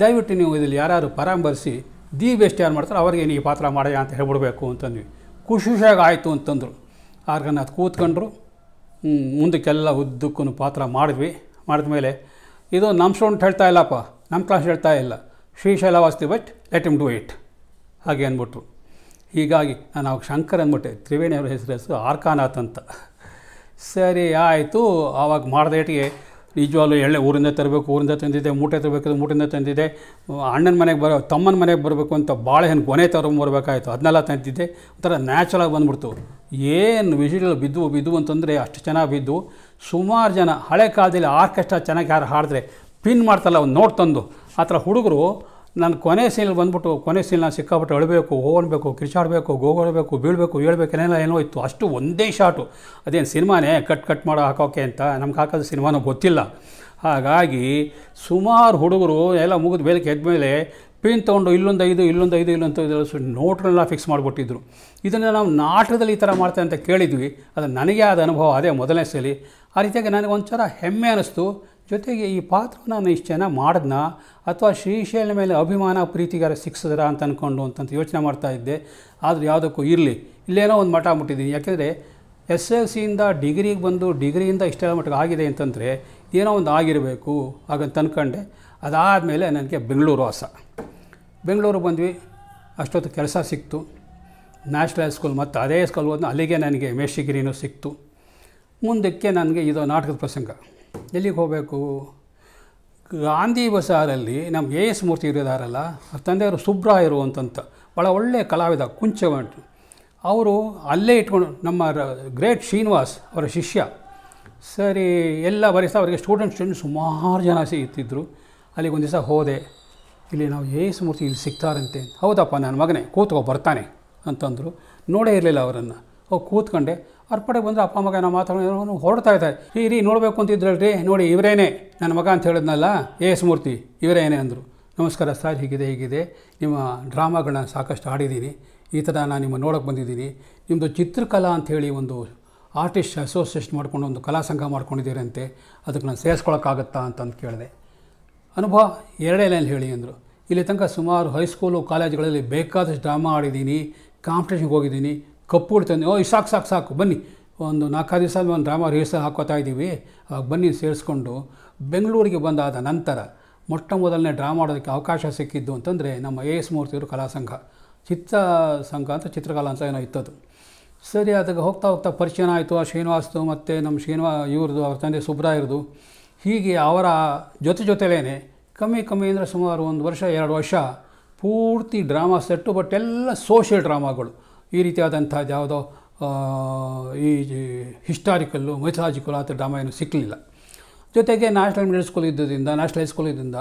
ದಯವಿಟ್ಟು ನೀವು ಇದರಲ್ಲಿ ಯಾರು ಪರಾಮರ್ಶಿ ದಿ ಬೆಸ್ಟ್ ಯಾರು ಮಾಡ್ತಾರೆ, ಅವ್ರಿಗೆ ಈ ಪಾತ್ರ ಮಾಡಯ್ಯ ಅಂತ ಹೇಳ್ಬಿಡ್ಬೇಕು ಅಂತಂದ್ವಿ. ಖುಷಿ ಖುಷಿಯಾಗಿ ಆಯಿತು ಅಂತಂದರು. ಆರ್ಕನಾಥ್ ಕೂತ್ಕೊಂಡ್ರು. ಮುಂದಕ್ಕೆಲ್ಲ ಉದ್ದಕ್ಕೂ ಪಾತ್ರ ಮಾಡಿದ್ವಿ. ಮಾಡಿದ್ಮೇಲೆ ಇದು ನಮ್ಮ ಸ್ಟೂಡೆಂಟ್ ಹೇಳ್ತಾ ಇಲ್ಲಪ್ಪ. ನಮ್ಮ ಕ್ಲಾಸ್ ಹೇಳ್ತಾ ಇಲ್ಲ. Srishaila ವಾಸ್ತಿ but let him do it ಹಾಗೆ ಅಂದ್ಬಿಟ್ರು. ಹೀಗಾಗಿ ನಾನು ಅವಾಗ ಶಂಕರ್ ಅಂದ್ಬಿಟ್ಟೆ, ತ್ರಿವೇಣಿ ಅವರ ಹೆಸರು ಹೆಸರು ಆರ್ಕಾನಾಥ್ ಅಂತ. ಸರಿ, ಆಯಿತು. ಆವಾಗ ಮಾಡಿದೇಟಿಗೆ ನಿಜವಾಗ್ಲೂ ಎಳ್ಳೆ ಊರಿಂದ ತರಬೇಕು, ಊರಿಂದ ತಂದಿದೆ, ಮೂಟೆ ತರಬೇಕು ಮೂಟೆಯಿಂದ ತಂದಿದೆ. ಅಣ್ಣನ ಮನೆಗೆ ಬರೋ, ತಮ್ಮನ ಮನೆಗೆ ಬರಬೇಕು ಅಂತ ಬಾಳೆಹಣ್ಣು ಕೊನೆ ತಗೊಂಬರ್ಬೇಕಾಯ್ತು ಅದನ್ನೆಲ್ಲ ತಂದಿದ್ದೆ. ಒಂಥರ ನ್ಯಾಚುರಲಾಗಿ ಬಂದ್ಬಿಡ್ತು. ಏನು ವಿಜಿಟಲ್ ಬಿದ್ದು ಬಿದ್ದು ಅಂತಂದರೆ ಅಷ್ಟು ಚೆನ್ನಾಗಿ ಬಿದ್ದು ಸುಮಾರು ಜನ ಹಳೆ ಕಾಲದಲ್ಲಿ ಆರ್ಕೆಸ್ಟ್ರಾ ಚೆನ್ನಾಗಿ ಯಾರು ಹಾಡಿದ್ರೆ ಪಿನ್ ಮಾಡ್ತಲ್ಲ ಒಂದು ನೋಟ್ ತಂದು, ಆ ಥರ ಹುಡುಗರು ನಾನು ಕೊನೆ ಸೀನಲ್ಲಿ ಬಂದ್ಬಿಟ್ಟು, ಕೊನೆ ಸೀಲ್ ನಾನು ಸಿಕ್ಕಾಬಿಟ್ಟು ಅಳಬೇಕು ಹೋಗಬೇಕು ಕಿರ್ಚಾಡಬೇಕು ಗೋಗೊಳ್ಬೇಕು ಬೀಳಬೇಕು ಹೇಳ್ಬೇಕು ಏನೆಲ್ಲ ಏನೋ ಇತ್ತು, ಅಷ್ಟು ಒಂದೇ ಶಾಟು ಅದೇನು ಸಿನಿಮಾನೇ ಕಟ್ ಕಟ್ ಮಾಡೋ ಹಾಕೋಕೆ ಅಂತ ನಮ್ಗೆ ಹಾಕೋದು ಸಿನಿಮಾನೂ ಗೊತ್ತಿಲ್ಲ. ಹಾಗಾಗಿ ಸುಮಾರು ಹುಡುಗರು ಎಲ್ಲ ಮುಗಿದ ಬೇಲಕ್ಕೆ ಎದ್ಮೇಲೆ ಪಿನ್ ತೊಗೊಂಡು ಇಲ್ಲೊಂದು ಐದು ಇಲ್ಲೊಂದು ಐದು ಇಲ್ಲೊಂದು ಐದು ನೋಟ್ಗಳನ್ನ ಫಿಕ್ಸ್ ಮಾಡಿಬಿಟ್ಟಿದ್ರು. ಇದನ್ನು ನಾವು ನಾಟಕದಲ್ಲಿ ಈ ಥರ ಮಾಡ್ತೇವೆ ಅಂತ ಕೇಳಿದ್ವಿ. ಅದು ನನಗೆ ಆದ ಅನುಭವ, ಅದೇ ಮೊದಲನೇ ಸಲ. ಆ ರೀತಿಯಾಗಿ ನನಗೆ ಒಂಥರ ಹೆಮ್ಮೆ ಅನ್ನಿಸ್ತು ಜೊತೆಗೆ ಈ ಪಾತ್ರವನ್ನು ನಾನು ಇಷ್ಟು ಜನ ಮಾಡಿದ್ನ? ಅಥವಾ ಶ್ರೀಶೈಲ ಮೇಲೆ ಅಭಿಮಾನ ಪ್ರೀತಿಗಾರ ಸಿಕ್ಸಿದ್ರ ಅಂತ ಅಂದ್ಕೊಂಡು ಅಂತ ಯೋಚನೆ ಮಾಡ್ತಾ ಇದ್ದೆ. ಆದರೂ ಯಾವುದಕ್ಕೂ ಇರಲಿ. ಇಲ್ಲೇನೋ ಒಂದು ಮಠ ಮುಟ್ಟಿದ್ದೀನಿ. ಯಾಕೆಂದರೆ ಎಸ್ ಎಲ್ ಸಿಯಿಂದ ಡಿಗ್ರಿಗೆ ಬಂದು ಡಿಗ್ರಿಯಿಂದ ಇಷ್ಟೆಲ್ಲ ಮಟ್ಟಿಗೆ ಆಗಿದೆ ಅಂತಂದರೆ ಏನೋ ಒಂದು ಆಗಿರಬೇಕು. ಹಾಗಂತ ಅಂದ್ಕೊಂಡೆ ಅದಾದಮೇಲೆ ನನಗೆ ಬೆಂಗಳೂರು ವಾಸ. ಬೆಂಗಳೂರು ಬಂದ್ವಿ. ಅಷ್ಟೊತ್ತು ಕೆಲಸ ಸಿಕ್ತು. ನ್ಯಾಷನಲ್ ಹೈಸ್ಕೂಲ್ ಮತ್ತು ಅದೇ ಸ್ಕೂಲ್ ಹೋದ್ನ ಅಲ್ಲಿಗೆ ನನಗೆ ಮೇಷ್ಟಿಗಿರಿನೂ ಸಿಕ್ತು. ಮುಂದಕ್ಕೆ ನನಗೆ ಇದು ನಾಟಕದ ಪ್ರಸಂಗ. ಎಲ್ಲಿಗೆ ಹೋಗಬೇಕು? ಗಾಂಧಿ ಬಸಾರಲ್ಲಿ ನಮ್ಮ ಎ ಎಸ್ ಮೂರ್ತಿ ಇರೋದಾರಲ್ಲ, ಅವ್ರ ತಂದೆಯವರು ಸುಬ್ರಾಯರು ಅಂತಂತ ಭಾಳ ಒಳ್ಳೆಯ ಕಲಾವಿದ, ಕುಂಚವಂಟು. ಅವರು ಅಲ್ಲೇ ಇಟ್ಕೊಂಡು, ನಮ್ಮ ಗ್ರೇಟ್ ಶ್ರೀನಿವಾಸ್ ಅವರ ಶಿಷ್ಯ. ಸರಿ, ಎಲ್ಲ ಬರೀತಾ ಅವರಿಗೆ ಸ್ಟೂಡೆಂಟ್ ಸ್ಟೂಡೆಂಟ್ ಸುಮಾರು ಜನ ಇತ್ತಿದ್ರು ಅಲ್ಲಿಗೆ ಒಂದು ದಿವಸ ಹೋದೆ. ಇಲ್ಲಿ ನಾವು ಎ ಎಸ್ ಮೂರ್ತಿ ಇಲ್ಲಿ ಸಿಗ್ತಾರಂತೆ. ಹೌದಪ್ಪ, ನನ್ನ ಮಗನೇ, ಕೂತ್ಕೊ, ಬರ್ತಾನೆ ಅಂತಂದರು. ನೋಡೇ ಇರಲಿಲ್ಲ ಅವರನ್ನು. ಅವ್ರು ಕೂತ್ಕೊಂಡೆ. ಪಡೆ ಬಂದರೆ ಅಪ್ಪ ಮಗ ನಾವು ಮಾತಾಡೋ ಹೊರಡ್ತಾ ಇದ್ದಾರೆ. ರೀ ರೀ, ನೋಡಬೇಕು ಅಂತಿದ್ರಲ್ರಿ ನೋಡಿ, ಇವರೇನೆ. ನನ್ನ ಮಗ ಅಂತ ಹೇಳಿದ್ನಲ್ಲ ಎ ಎಸ್ ಮೂರ್ತಿ ಇವರೇನೇ ಅಂದರು. ನಮಸ್ಕಾರ ಸರ್, ಹೀಗಿದೆ ಹೀಗಿದೆ. ನಿಮ್ಮ ಡ್ರಾಮಾಗಳನ್ನ ಸಾಕಷ್ಟು ಆಡಿದ್ದೀನಿ. ಈ ಥರ ನಾನು ನಿಮ್ಮ ನೋಡೋಕೆ ಬಂದಿದ್ದೀನಿ. ನಿಮ್ಮದು ಚಿತ್ರಕಲಾ ಅಂಥೇಳಿ ಒಂದು ಆರ್ಟಿಸ್ಟ್ ಅಸೋಸಿಯೇಷನ್ ಮಾಡ್ಕೊಂಡು ಒಂದು ಕಲಾ ಸಂಘ ಮಾಡ್ಕೊಂಡಿದ್ದೀರಂತೆ. ಅದಕ್ಕೆ ನಾನು ಸೇರಿಸ್ಕೊಳಕ್ಕಾಗತ್ತಾ ಅಂತಂದು ಕೇಳಿದೆ. ಅನುಭವ ಎರಡೇ ಲೈನ್ ಹೇಳಿ ಅಂದರು. ಇಲ್ಲಿ ತನಕ ಸುಮಾರು ಹೈಸ್ಕೂಲು, ಕಾಲೇಜುಗಳಲ್ಲಿ ಬೇಕಾದಷ್ಟು ಡ್ರಾಮಾ ಆಡಿದ್ದೀನಿ, ಕಾಂಪಿಟೇಷನ್ಗೆ ಹೋಗಿದ್ದೀನಿ. ಕಪ್ಪು ತಂದು ಓ ಸಾಕು ಸಾಕು ಸಾಕು, ಬನ್ನಿ. ಒಂದು ನಾಲ್ಕೈದು ದಿವಸ ಒಂದು ಡ್ರಾಮಾ ರಿಹರ್ಸಲ್ ಹಾಕೋತಾ ಇದ್ದೀವಿ. ಅವಾಗ ಬನ್ನಿ ಸೇರಿಸ್ಕೊಂಡು ಬೆಂಗಳೂರಿಗೆ ಬಂದಾದ ನಂತರ ಮೊಟ್ಟ ಮೊದಲನೇ ಡ್ರಾಮಾ ಆಡೋದಕ್ಕೆ ಅವಕಾಶ ಸಿಕ್ಕಿದ್ದು ಅಂತಂದರೆ ನಮ್ಮ ಎ ಎಸ್ ಮೂರ್ತಿಯವರು ಕಲಾ ಸಂಘ ಚಿತ್ರ ಸಂಘ ಅಂತ ಚಿತ್ರಕಲಾ ಅಂತ ಏನೋ ಇತ್ತದು. ಸರಿ, ಅದಕ್ಕೆ ಹೋಗ್ತಾ ಹೋಗ್ತಾ ಪರಿಚಯ ಆಯಿತು. ಆ ಶ್ರೀನಿವಾಸ್ದು ಮತ್ತು ನಮ್ಮ ಶ್ರೀನಿವಾ ಇವ್ರದ್ದು ಅವ್ರ ತಂದೆ ಸುಬ್ರಾಯರ್ದು ಹೀಗೆ ಅವರ ಜೊತೆ ಜೊತೆಲೇ ಕಮ್ಮಿ ಕಮ್ಮಿ ಅಂದರೆ ಸುಮಾರು ಒಂದು ವರ್ಷ, ಎರಡು ವರ್ಷ ಪೂರ್ತಿ ಡ್ರಾಮಾ ಸೆಟ್ಟು, ಬಟ್ ಎಲ್ಲ ಸೋಷಿಯಲ್ ಡ್ರಾಮಾಗಳು ಈ ರೀತಿಯಾದಂಥ ಯಾವುದೋ ಈ ಹಿಸ್ಟಾರಿಕಲ್ಲು ಮೈಥಾಲಜಿಕಲ್ ಆ ಥರ ಡ್ರಾಮಾ ಏನು ಸಿಕ್ಕಲಿಲ್ಲ ಜೊತೆಗೆ ನ್ಯಾಷನಲ್ ಮಿಡಲ್ ಸ್ಕೂಲ್ ಇದ್ದುದರಿಂದ ನ್ಯಾಷನಲ್ ಹೈಸ್ಕೂಲ್ ಇದ್ದಿಂದ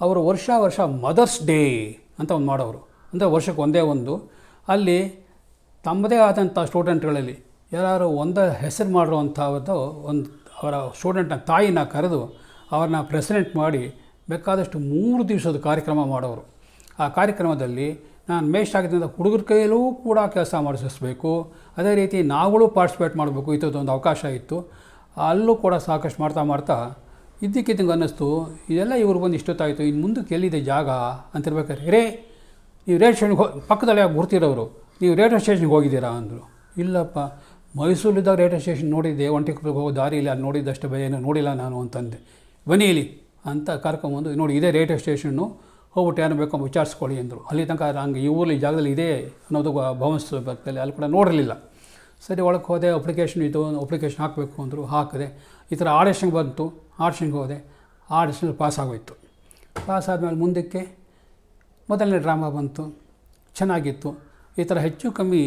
ಅವರು ವರ್ಷ ವರ್ಷ ಮದರ್ಸ್ ಡೇ ಅಂತ ಒಂದು ಮಾಡೋರು. ಅಂದರೆ ವರ್ಷಕ್ಕೆ ಒಂದೇ ಒಂದು. ಅಲ್ಲಿ ತಮ್ಮದೇ ಆದಂಥ ಸ್ಟೂಡೆಂಟ್ಗಳಲ್ಲಿ ಯಾರು ಒಂದು ಹೆಸರು ಮಾಡಿರುವಂಥದ್ದು ಒಂದು ಅವರ ಸ್ಟೂಡೆಂಟ್ನ ತಾಯಿನ ಕರೆದು ಅವ್ರನ್ನ ಪ್ರೆಸಿಡೆಂಟ್ ಮಾಡಿ ಬೇಕಾದಷ್ಟು ಮೂರು ದಿವಸದ ಕಾರ್ಯಕ್ರಮ ಮಾಡೋರು. ಆ ಕಾರ್ಯಕ್ರಮದಲ್ಲಿ ನಾನು ಮೇಸ್ಟ್ ಆಗಿದ್ದರಿಂದ ಹುಡುಗರ ಕೈಯಲ್ಲೂ ಕೂಡ ಕೆಲಸ ಮಾಡಿಸಬೇಕು. ಅದೇ ರೀತಿ ನಾವುಗಳು ಪಾರ್ಟಿಸಿಪೇಟ್ ಮಾಡಬೇಕು. ಇಂಥದ್ದೊಂದು ಅವಕಾಶ ಇತ್ತು. ಅಲ್ಲೂ ಕೂಡ ಸಾಕಷ್ಟು ಮಾಡ್ತಾ ಮಾಡ್ತಾ ಇದ್ದಕ್ಕಿದ್ದಂಗೆ ಅನ್ನಿಸ್ತು, ಇದೆಲ್ಲ ಇವ್ರಿಗೆ ಬಂದು ಇಷ್ಟೊತ್ತಾಯಿತು, ಇನ್ನು ಮುಂದಕ್ಕೆ ಎಲ್ಲಿದೆ ಜಾಗ ಅಂತಿರ್ಬೇಕಾದ್ರೆ, ರೇ, ನೀವು ರೇಟ್ ಸ್ಟೇಷನ್ಗೆ ಹೋ ಪಕ್ಕದಲ್ಲೇ ಗುರ್ತಿರೋರು? ನೀವು ರೇಡಿಯೋ ಸ್ಟೇಷನ್ಗೆ ಹೋಗಿದ್ದೀರಾ? ಅಂದರು. ಇಲ್ಲಪ್ಪ, ಮೈಸೂರಿದ್ದಾಗ ರೇಡಿಯೋ ಸ್ಟೇಷನ್ ನೋಡಿದ್ದೆ. ಒಂಟಿಕೊಪ್ಪಲಿಗೆ ಹೋಗೋ ದಾರಿ ಇಲ್ಲ. ಅಲ್ಲಿ ನೋಡಿದ್ದಷ್ಟು ಏನು ನೋಡಿಲ್ಲ ನಾನು ಅಂತಂದೆ. ಬನ್ನಿ ಇಲ್ಲಿ ಅಂತ ಕರ್ಕೊಂಬಂದು, ನೋಡಿ, ಇದೇ ರೇಟ್ ಸ್ಟೇಷನ್ನು ಹೋಗ್ಬಿಟ್ಟು ಏನು ಬೇಕೋ ವಿಚಾರಿಸ್ಕೊಳ್ಳಿ ಅಂದರು ಅಲ್ಲಿ ತನಕ ನಂಗೆ ಈ ಊರಲ್ಲಿ ಜಾಗದಲ್ಲಿ ಇದೆ ಅನ್ನೋದು ಬರ್ತಲ್ಲಿ ಅಲ್ಲಿ ಕೂಡ ನೋಡಿರಲಿಲ್ಲ. ಸರಿ, ಒಳಗೆ ಹೋದೆ ಅಪ್ಲಿಕೇಶನ್ ಇದು ಅಪ್ಲಿಕೇಶನ್ ಹಾಕಬೇಕು ಅಂದರು, ಹಾಕಿದೆ ಈ ಥರ ಆಡಿಷನ್ಗೆ ಬಂತು. ಆಡಿಷನ್ಗೆ ಹೋದೆ ಆಡಿಷನ್ ಪಾಸ್ ಆಗೋಯ್ತು. ಪಾಸ್ ಆದಮೇಲೆ ಮುಂದಕ್ಕೆ ಮೊದಲನೇ ಡ್ರಾಮಾ ಬಂತು, ಚೆನ್ನಾಗಿತ್ತು. ಈ ಥರ ಹೆಚ್ಚು ಕಮ್ಮಿ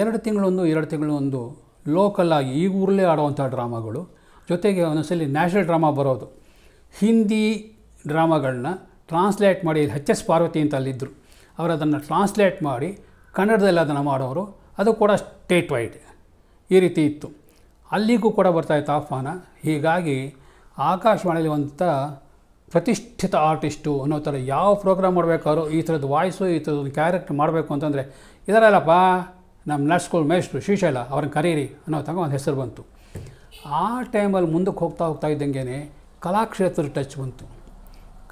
ಎರಡು ತಿಂಗಳೊಂದು ಎರಡು ತಿಂಗಳೊಂದು ಲೋಕಲ್ಲಾಗಿ ಈ ಊರಲ್ಲೇ ಆಡುವಂಥ ಡ್ರಾಮಾಗಳು ಜೊತೆಗೆ ಒಂದೊಂದ್ಸಲಿ ನ್ಯಾಷನಲ್ ಡ್ರಾಮಾ ಬರೋದು. ಹಿಂದಿ ಡ್ರಾಮಾಗಳನ್ನ ಟ್ರಾನ್ಸ್ಲೇಟ್ ಮಾಡಿ ಎಚ್ ಎಸ್ ಪಾರ್ವತಿ ಅಂತ ಅಲ್ಲಿದ್ದರು. ಅವರು ಅದನ್ನು ಟ್ರಾನ್ಸ್ಲೇಟ್ ಮಾಡಿ, ಕನ್ನಡದಲ್ಲಿ ಅದನ್ನು ಮಾಡೋರು. ಅದು ಕೂಡ ಸ್ಟೇಟ್ ವೈಡ್ ಈ ರೀತಿ ಇತ್ತು. ಅಲ್ಲಿಗೂ ಕೂಡ ಬರ್ತಾಯಿತ್ತು ಆಹ್ವಾನ. ಹೀಗಾಗಿ ಆಕಾಶವಾಣಿಯಲ್ಲಿ ಒಂಥರ ಪ್ರತಿಷ್ಠಿತ ಆರ್ಟಿಸ್ಟು ಅನ್ನೋ ಥರ ಯಾವ ಪ್ರೋಗ್ರಾಮ್ ಮಾಡಬೇಕಾದ್ರು ಈ ಥರದ್ದು ವಾಯ್ಸು ಈ ಥರದ್ದು ಕ್ಯಾರೆಕ್ಟರ್ ಮಾಡಬೇಕು ಅಂತಂದರೆ, ಇದರಲ್ಲಪ್ಪ, ನಮ್ಮ ನರ್ಸ್ಗಳು ಮೇಸ್ಟ್ರು ಶ್ರೀಶೈಲ, ಅವ್ರನ್ನ ಕರೀರಿ ಅನ್ನೋ ತನಕ ಒಂದು ಹೆಸರು ಬಂತು. ಆ ಟೈಮಲ್ಲಿ ಮುಂದಕ್ಕೆ ಹೋಗ್ತಾ ಹೋಗ್ತಾ ಇದ್ದಂಗೆ ಕಲಾಕ್ಷೇತ್ರ ಟಚ್ ಬಂತು.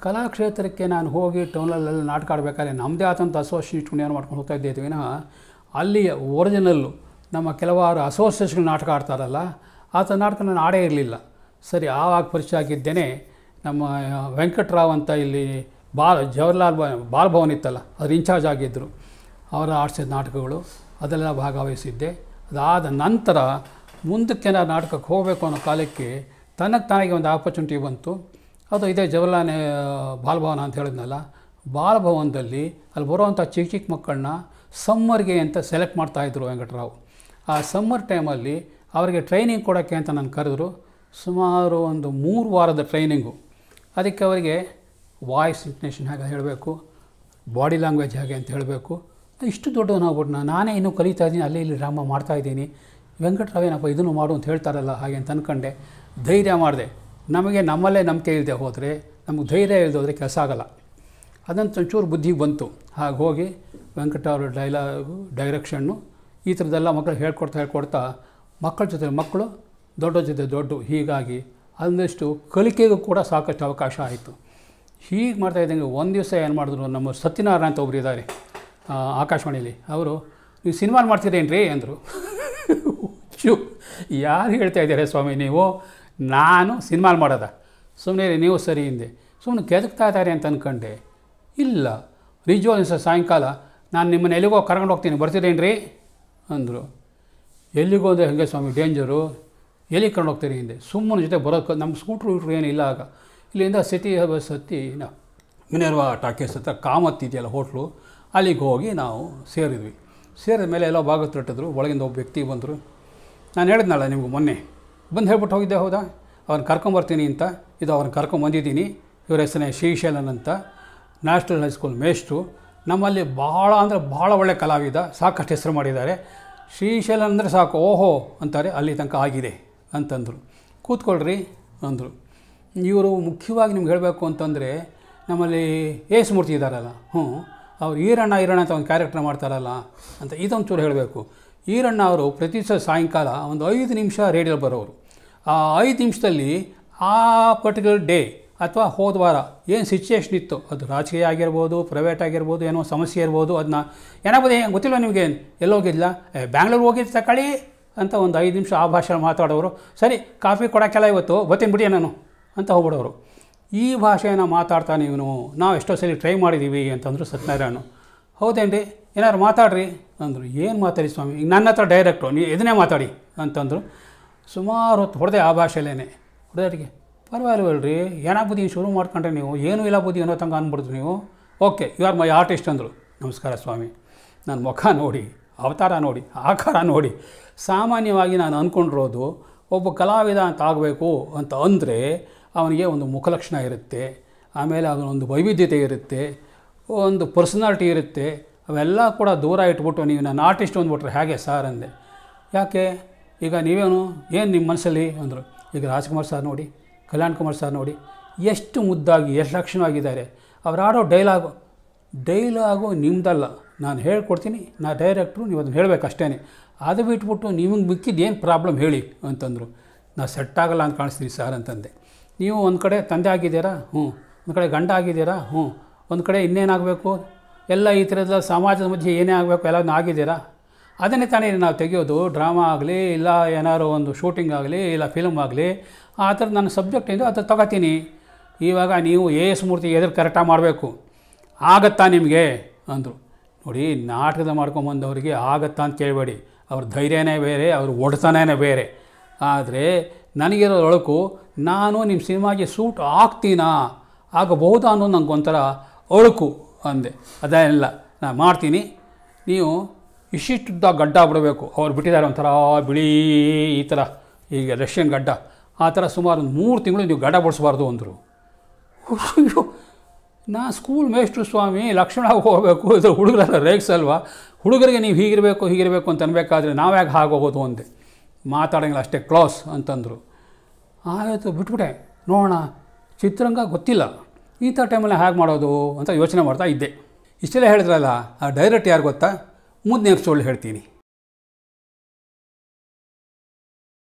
ಕಲಾಕ್ಷೇತ್ರಕ್ಕೆ ನಾನು ಹೋಗಿ ಟೌನಲ್ಲೆಲ್ಲ ನಾಟಕ ಆಡಬೇಕಾದ್ರೆ ನಮ್ಮದೇ ಆದಂಥ ಅಸೋಸಿಯೇಷನ್ ಏನು ಮಾಡ್ಕೊಂಡು ಹೋಗ್ತಾ ಇದ್ದೇ ವಿನಃ ಅಲ್ಲಿ ಒರಿಜಿನಲ್ಲು ನಮ್ಮ ಕೆಲವಾರು ಅಸೋಸಿಯೇಷನ್ ನಾಟಕ ಆಡ್ತಾರಲ್ಲ ಆ ಥರ ನಾಟಕ ನಾನು ಆಡೇ ಇರಲಿಲ್ಲ. ಸರಿ, ಆವಾಗ ಪರಿಚಯ ಆಗಿದ್ದೇನೆ. ನಮ್ಮ ವೆಂಕಟರಾವ್ ಅಂತ ಇಲ್ಲಿ ಬಾಲ್, ಜವಹರ್ಲಾಲ್ ಬಾಲ್ ಭವನ್ ಇತ್ತಲ್ಲ, ಅದ್ರ ಇನ್ಚಾರ್ಜ್ ಆಗಿದ್ದರು ಅವರ ಆಡಿಸಿದ ನಾಟಕಗಳು, ಅದೆಲ್ಲ ಭಾಗವಹಿಸಿದ್ದೆ. ಅದಾದ ನಂತರ ಮುಂದಕ್ಕೆ ನಾನು ನಾಟಕಕ್ಕೆ ಹೋಗಬೇಕು ಅನ್ನೋ ಕಾಲಕ್ಕೆ ತನಗೆ ತಾನಾಗೆ ಒಂದು ಆಪರ್ಚುನಿಟಿ ಬಂತು. ಅದು ಇದೇ ಜವಾಹರ್ಲಾಲ್ ಬಾಲಭವನ ಅಂತ ಹೇಳಿದ್ನಲ್ಲ. ಬಾಲಭವನದಲ್ಲಿ ಅಲ್ಲಿ ಬರುವಂಥ ಚಿಕ್ಕ ಚಿಕ್ಕ ಮಕ್ಕಳನ್ನ ಸಮ್ಮರ್ಗೆ ಅಂತ ಸೆಲೆಕ್ಟ್ ಮಾಡ್ತಾಯಿದ್ರು ವೆಂಕಟರಾವ್. ಆ ಸಮ್ಮರ್ ಟೈಮಲ್ಲಿ ಅವರಿಗೆ ಟ್ರೈನಿಂಗ್ ಕೊಡೋಕ್ಕೆ ಅಂತ ನಾನು ಕರೆದ್ರು. ಸುಮಾರು ಒಂದು ಮೂರು ವಾರದ ಟ್ರೈನಿಂಗು ಅದಕ್ಕೆ ಅವರಿಗೆ ವಾಯ್ಸ್ ಇಂಟನೇಷನ್ ಹೇಗೆ ಹೇಳಬೇಕು ಬಾಡಿ ಲ್ಯಾಂಗ್ವೇಜ್ ಹೇಗೆ ಅಂತ ಹೇಳಬೇಕು. ಇಷ್ಟು ದೊಡ್ಡವನಾಗ್ಬಿಟ್ಟು ನಾನು ನಾನೇ ಇನ್ನೂ ಕಲಿತಾ ಇದ್ದೀನಿ, ಅಲ್ಲಿ ಇಲ್ಲಿ ಡ್ರಾಮಾ ಮಾಡ್ತಾಯಿದ್ದೀನಿ ವೆಂಕಟರಾವ್ ಏನಪ್ಪ ಇದನ್ನು ಮಾಡು ಅಂತ ಹೇಳ್ತಾರಲ್ಲ ಹಾಗೆ ಅಂತ ಅಂದ್ಕೊಂಡೆ ಧೈರ್ಯ ಮಾಡಿದೆ. ನಮಗೆ ನಮ್ಮಲ್ಲೇ ನಂಬಿಕೆ ಇಲ್ಲದೆ ಹೋದರೆ, ನಮಗೆ ಧೈರ್ಯ ಇಲ್ಲದೆ ಹೋದರೆ ಕೆಲಸ ಆಗಲ್ಲ. ಅದಂತ ಒಂಚೂರು ಬುದ್ಧಿಗೆ ಬಂತು. ಹಾಗೆ ಹೋಗಿ ವೆಂಕಟ ಅವರ ಡೈಲಾಗು ಡೈರೆಕ್ಷನ್ನು ಈ ಥರದ್ದೆಲ್ಲ ಮಕ್ಕಳು ಹೇಳ್ಕೊಡ್ತಾ ಹೇಳ್ಕೊಡ್ತಾ ಮಕ್ಕಳ ಜೊತೆ ಮಕ್ಕಳು, ದೊಡ್ಡ ಜೊತೆ ದೊಡ್ಡ ಹೀಗಾಗಿ ಅದೊಂದಿಷ್ಟು ಕಲಿಕೆಗೂ ಕೂಡ ಸಾಕಷ್ಟು ಅವಕಾಶ ಆಯಿತು. ಹೀಗೆ ಮಾಡ್ತಾ ಇದ್ದಂಗೆ ಒಂದು ದಿವಸ ಏನು ಮಾಡಿದ್ರು ನಮ್ಮ ಸತ್ಯನಾರಾಯಣ ಅಂತ ಒಬ್ಬರು ಇದ್ದಾರೆ ಆಕಾಶವಾಣಿಯಲ್ಲಿ ಅವರು, ನೀವು ಸಿನಿಮಾ ಮಾಡ್ತೀರೇನ್ರಿ ಅಂದರು. ಚು ಯಾರು ಹೇಳ್ತಾ ಇದ್ದಾರೆ ಸ್ವಾಮಿ ನೀವು? ನಾನು ಸಿನಿಮಾಲ್ ಮಾಡೋದ. ಸುಮ್ಮನೆ ನೀವು ಸರಿ ಹಿಂದೆ. ಸುಮ್ಮನೆ ಕೆದಕ್ತಾ ಇದ್ದಾರೆ ಅಂತ ಅಂದ್ಕೊಂಡೆ ಇಲ್ಲ. ನಿಜವಾದ ಸಾಯಂಕಾಲ, ನಾನು ನಿಮ್ಮನ್ನ ಎಲ್ಲಿಗೋ ಕರ್ಕೊಂಡು ಹೋಗ್ತೀನಿ ಬರ್ತೀರೇನ್ರಿ ಅಂದರು. ಎಲ್ಲಿಗೋ ಅಂದರೆ ಹಾಗೆ ಸ್ವಾಮಿ, ಡೇಂಜರು. ಎಲ್ಲಿ ಕರ್ಕೊಂಡು ಹೋಗ್ತೀರಿ ಹಿಂದೆ? ಸುಮ್ಮನೆ ಜೊತೆ ಬರೋಕ್ಕೆ ನಮ್ಮ ಸ್ಕೂಟ್ರು ಇಟ್ರು ಏನಿಲ್ಲ ಆಗ. ಇಲ್ಲಿಂದ ಸಿಟಿ ಬಸ್ ಹತ್ತಿ ಮಿನರ್ವಾ ಟಾಕೀಸ್ ಹತ್ರ ಕಾಮತ್ ಇದೆಯಲ್ಲ ಹೋಟ್ಲು, ಅಲ್ಲಿಗೆ ಹೋಗಿ ನಾವು ಸೇರಿದ್ವಿ. ಸೇರಿದ ಮೇಲೆ ಎಲ್ಲ ಭಾಗ ತಟ್ಟಿದ್ರು ಒಳಗಿಂದ ಒಬ್ಬ ವ್ಯಕ್ತಿ ಬಂದರು. ನಾನು ಹೇಳಿದ್ನಲ್ಲ ನಿಮ್ಗೆ ಮೊನ್ನೆ. ಬಂದು ಹೇಳ್ಬಿಟ್ಟು ಹೋಗಿದ್ದೆ, ಹೌದಾ? ಅವ್ನು ಕರ್ಕೊಂಬರ್ತೀನಿ ಅಂತ, ಇದು ಅವ್ರನ್ನ ಕರ್ಕೊಂಬಂದಿದ್ದೀನಿ ಇವ್ರ ಹೆಸರೇ ಶ್ರೀಶೈಲನ್ ಅಂತ, ನ್ಯಾಷನಲ್ ಹೈಸ್ಕೂಲ್ ಮೇಷ್ಟ್ರು. ನಮ್ಮಲ್ಲಿ ಭಾಳ ಅಂದರೆ ಭಾಳ ಒಳ್ಳೆ ಕಲಾವಿದ, ಸಾಕಷ್ಟು ಹೆಸರು ಮಾಡಿದ್ದಾರೆ. ಶ್ರೀಶೈಲನ್ ಅಂದರೆ ಸಾಕು, ಓಹೋ ಅಂತಾರೆ, ಅಲ್ಲಿ ತನಕ ಆಗಿದೆ ಅಂತಂದರು. ಕೂತ್ಕೊಳ್ರಿ ಅಂದರು. ಇವರು ಮುಖ್ಯವಾಗಿ ನಿಮ್ಗೆ ಹೇಳಬೇಕು ಅಂತಂದರೆ, ನಮ್ಮಲ್ಲಿ ಏಸು ಮೂರ್ತಿ ಇದ್ದಾರಲ್ಲ ಹ್ಞೂ ಅವ್ರು ಈರಣ್ಣ ಈರಣ್ಣ ಅಂತ ಒಂದು ಕ್ಯಾರೆಕ್ಟರ್ ಮಾಡ್ತಾರಲ್ಲ ಅಂತ ಇದೊಂಚೂರು ಹೇಳಬೇಕು. ಈರಣ್ಣ ಅವರು ಪ್ರತಿ ಸಹ ಸಾಯಂಕಾಲ ಒಂದು ಐದು ನಿಮಿಷ ರೇಡಿಯೋ ಬರೋರು. ಆ ಐದು ನಿಮಿಷದಲ್ಲಿ ಆ ಪರ್ಟಿಕ್ಯುಲರ್ ಡೇ ಅಥವಾ ಹೋದ ವಾರ ಏನು ಸಿಚುಯೇಷನ್ ಇತ್ತು ಅದು ರಾಜಕೀಯ ಆಗಿರ್ಬೋದು ಪ್ರೈವೇಟ್ ಆಗಿರ್ಬೋದು, ಏನೋ ಸಮಸ್ಯೆ ಇರ್ಬೋದು ಅದನ್ನ ಏನಾಗ್ಬೋದು ಏನು ಗೊತ್ತಿಲ್ಲ ನಿಮಗೆ? ಎಲ್ಲೋಗಿಲ್ಲ ಬ್ಯಾಂಗ್ಳೂರ್ ಹೋಗಿದ್ದು ತಗೊಳ್ಳಿ ಅಂತ ಒಂದು ಐದು ನಿಮಿಷ ಆ ಭಾಷೆ ಮಾತಾಡೋರು. ಸರಿ, ಕಾಫಿ ಕೊಡೋಕ್ಕೆಲ್ಲ ಇವತ್ತು ಬರ್ತೀನಿ ಬಿಡಿ ನಾನು ಅಂತ ಹೋಗ್ಬಿಡೋರು. ಈ ಭಾಷೆಯನ್ನು ಮಾತಾಡ್ತಾನೆ ಇವನು. ನಾವು ಎಷ್ಟೋ ಸಲ ಟ್ರೈ ಮಾಡಿದ್ದೀವಿ ಅಂತಂದರು ಸತ್ಯನಾರಾಯಣ ಹೌದೇನ್ರಿ? ಏನಾದ್ರು ಮಾತಾಡ್ರಿ. ಅಂದರು, ಏನು ಮಾತಾಡಿ ಸ್ವಾಮಿ? ಈಗ ನನ್ನ ಹತ್ರ ಡೈರೆಕ್ಟು ನೀವು ಇದನ್ನೇ ಮಾತಾಡಿ ಅಂತಂದರು. ಸುಮಾರು ಹೊತ್ತು ಹೊಡೆದೆ ಆ ಭಾಷೆಯಲ್ಲೇ ಪರವಾಗಿಲ್ಲ ರೀ ಏನಾಗ ಬುದ್ಧಿ ಶುರು ಮಾಡ್ಕೊಂಡ್ರೆ ನೀವು? ಏನೂ ಇಲ್ಲ ಬುದ್ಧಿ ಅನ್ನೋ ತಂಗ ಅಂದ್ಬಿಡ್ತು ನೀವು? Okay you are my artist ಅಂದರು. ನಮಸ್ಕಾರ ಸ್ವಾಮಿ ನನ್ನ ಮುಖ ನೋಡಿ, ಅವತಾರ ನೋಡಿ, ಆಕಾರ ನೋಡಿ, ಸಾಮಾನ್ಯವಾಗಿ ನಾನು ಅಂದ್ಕೊಂಡಿರೋದು ಒಬ್ಬ ಕಲಾವಿದ ಅಂತ ಆಗಬೇಕು ಅಂತ ಅಂದರೆ ಅವನಿಗೆ ಒಂದು ಮುಖಲಕ್ಷಣ ಇರುತ್ತೆ, ಆಮೇಲೆ ಅವನೊಂದು ವೈವಿಧ್ಯತೆ ಇರುತ್ತೆ, ಒಂದು ಪರ್ಸನಾಲಿಟಿ ಇರುತ್ತೆ ಅವೆಲ್ಲ ಕೂಡ ದೂರ ಇಟ್ಬಿಟ್ಟು ನೀವು ನಾನು ಆರ್ಟಿಸ್ಟ್ ಅಂದ್ಬಿಟ್ರೆ ಹೇಗೆ ಸರ್ ಅಂದೆ. ಯಾಕೆ? ಈಗ ನೀವೇನು? ಏನು ನಿಮ್ಮ ಮನಸ್ಸಲ್ಲಿ ಅಂದರು. ಈಗ ರಾಜ್ಕುಮಾರ್ ಸರ್ ನೋಡಿ, ಕಲ್ಯಾಣ್ ಕುಮಾರ್ ಸರ್ ನೋಡಿ, ಎಷ್ಟು ಮುದ್ದಾಗಿ, ಎಷ್ಟು ಲಕ್ಷಣವಾಗಿದ್ದಾರೆ. ಅವ್ರು ಆಡೋ ಡೈಲಾಗು ಡೈಲಾಗು ನಿಮ್ಮದಲ್ಲ ನಾನು ಹೇಳ್ಕೊಡ್ತೀನಿ, ನಾ ಡೈರೆಕ್ಟ್ರು ನೀವು ಅದನ್ನು ಹೇಳಬೇಕಷ್ಟೇ ಅದು ಬಿಟ್ಬಿಟ್ಟು ನಿಮಗೆ ಮಿಕ್ಕಿದ್ದು ಏನು ಪ್ರಾಬ್ಲಮ್ ಹೇಳಿ ಅಂತಂದರು. ನಾ ಸೆಟ್ ಆಗಲ್ಲ ಅಂತ ಕಾಣಿಸ್ತೀನಿ ಸರ್ ಅಂತಂದೆ. ನೀವು ಒಂದು ಕಡೆ ತಂದೆ ಆಗಿದ್ದೀರಾ? ಹ್ಞೂ. ಒಂದು ಕಡೆ ಗಂಡ ಆಗಿದ್ದೀರಾ? ಹ್ಞೂ. ಒಂದು ಕಡೆ ಇನ್ನೇನಾಗಬೇಕು? ಎಲ್ಲ ಈ ಥರದ ಸಮಾಜದ ಮಧ್ಯೆ ಏನೇ ಆಗಬೇಕು ಎಲ್ಲ ಆಗಿದ್ದೀರಾ? ಅದನ್ನೇ ತಾನೇ ನಾವು ತೆಗೆಯೋದು. ಡ್ರಾಮಾ ಆಗಲಿ, ಇಲ್ಲ ಏನಾದ್ರು ಒಂದು ಶೂಟಿಂಗ್ ಆಗಲಿ, ಇಲ್ಲ ಫಿಲಮ್ ಆಗಲಿ, ಆ ಥರ ನನ್ನ ಸಬ್ಜೆಕ್ಟ್ ಏನು ಅದು ತಗೋತೀನಿ. ಇವಾಗ ನೀವು ಎ ಎಸ್ ಮೂರ್ತಿ ಎದುರು ಕರೆಕ್ಟಾಗಿ ಮಾಡಬೇಕು. ಆಗತ್ತಾ ನಿಮಗೆ? ಅಂದರು. ನೋಡಿ, ನಾಟಕದ ಮಾಡ್ಕೊಂಬಂದವರಿಗೆ ಆಗತ್ತಾ ಅಂತ ಕೇಳಬೇಡಿ. ಅವ್ರ ಧೈರ್ಯನೇ ಬೇರೆ, ಅವ್ರ ಒಡೆತನೇ ಬೇರೆ. ಆದರೆ ನನಗಿರೋ ಒಳಕು, ನಾನು ನಿಮ್ಮ ಸಿನಿಮಾಗೆ ಸೂಟ್ ಆಗ್ತೀನಾ? ಆಗಬಹುದಾ ಅನ್ನೋದು ನನಗೊಂಥರ ಒಂಥರ ಅಳುಕು ಅಂದೆ. ಅದೇನಿಲ್ಲ ನಾನು ಮಾಡ್ತೀನಿ. ನೀವು ಇಷ್ಟಿದ್ದ ಗಡ್ಡ ಬಿಡಬೇಕು. ಅವ್ರು ಬಿಟ್ಟಿದ್ದಾರೆ ಒಂಥರ ಬಿಳಿ ಈ ಥರ, ಈಗ ರಷ್ಯನ್ ಗಡ್ಡ. ಆ ಥರ ಸುಮಾರು ಮೂರು ತಿಂಗಳು ನೀವು ಗಡ್ಡ ಬಿಡಿಸ್ಬಾರ್ದು ಅಂದರು. ನಾ ಸ್ಕೂಲ್ ಮೇಷ್ಟ್ರು ಸ್ವಾಮಿ ಲಕ್ಷ್ಮಣ ಹೋಗಬೇಕು. ಇದು ಹುಡುಗರೆಲ್ಲ ರೇಗ್ಸಲ್ವಾ? ಹುಡುಗರಿಗೆ ನೀವು ಹೀಗಿರಬೇಕು ಹೀಗಿರಬೇಕು ಅಂತ ಅನ್ಬೇಕಾದ್ರೆ ನಾವ್ಯಾಕೆ ಹಾಗೋಗೋದು ಅಂದೆ. ಮಾತಾಡೋಂಗಿಲ್ಲ ಅಷ್ಟೇ, ಕ್ಲಾಸ್ ಅಂತಂದರು. ಆಯಿತು, ಬಿಟ್ಬಿಟ್ಟೆ. ನೋಡೋಣ, ಚಿತ್ರರಂಗ ಗೊತ್ತಿಲ್ಲ. ಇಂಥ ಟೈಮಲ್ಲಿ ಹೇಗೆ ಮಾಡೋದು ಅಂತ ಯೋಚನೆ ಮಾಡ್ತಾ ಇದ್ದೆ. ಇಷ್ಟೆಲ್ಲ ಹೇಳಿದ್ರಲ್ಲ, ಆ ಡೈರೆಕ್ಟ್ ಯಾರು ಗೊತ್ತಾ? ಮುಂದಿನ ಎಪಿಸೋಡ್ ಹೇಳ್ತೀನಿ.